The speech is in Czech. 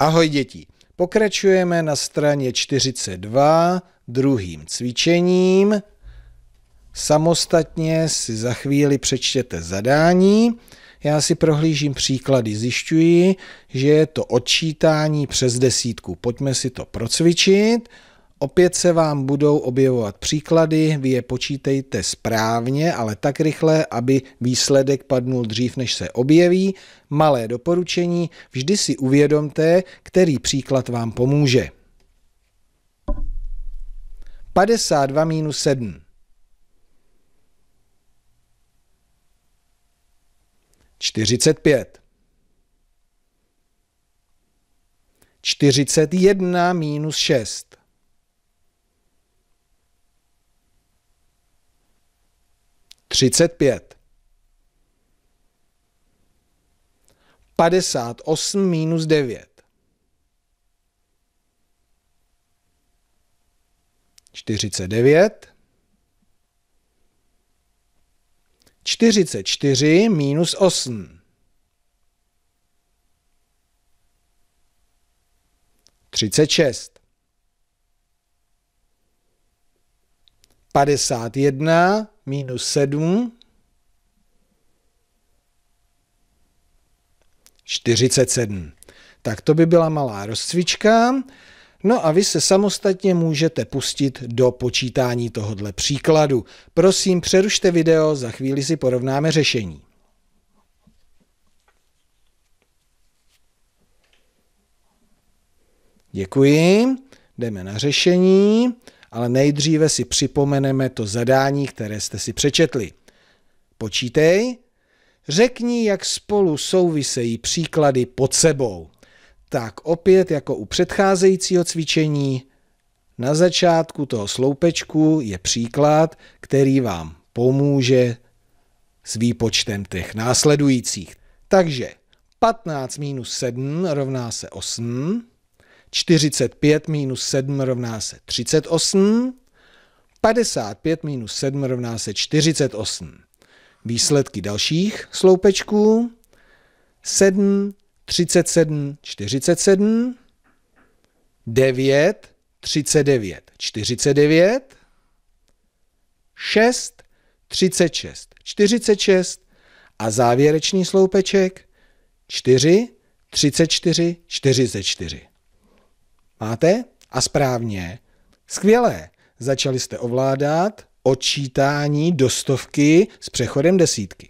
Ahoj děti, pokračujeme na straně 42 druhým cvičením. Samostatně si za chvíli přečtěte zadání. Já si prohlížím příklady, zjišťuji, že je to odčítání přes desítku. Pojďme si to procvičit. Opět se vám budou objevovat příklady, vy je počítejte správně, ale tak rychle, aby výsledek padnul dřív, než se objeví. Malé doporučení, vždy si uvědomte, který příklad vám pomůže. 52 minus 7. Čtyřicet pět. Čtyřicet jedna minus šest. Třicet pět. Padesát osm minus devět. Čtyřicet devět. Čtyřicet čtyři minus osm. Třicet šest. Padesát jedna minus 7, 47. Tak to by byla malá rozcvička. No a vy se samostatně můžete pustit do počítání tohohle příkladu. Prosím, přerušte video, za chvíli si porovnáme řešení. Děkuji. Jdeme na řešení ale nejdříve si připomeneme to zadání, které jste si přečetli. Počítej, řekni, jak spolu souvisejí příklady pod sebou. Tak opět jako u předcházejícího cvičení, na začátku toho sloupečku je příklad, který vám pomůže s výpočtem těch následujících. Takže 15 minus 7 rovná se 8, 45 minus 7 rovná se 38, 55 minus 7 rovná se 48. Výsledky dalších sloupečků 7, 37, 47, 9, 39, 49, 6, 36, 46 a závěrečný sloupeček 4, 34, 44. Máte? A správně. Skvělé. Začali jste ovládat odčítání do stovky s přechodem desítky.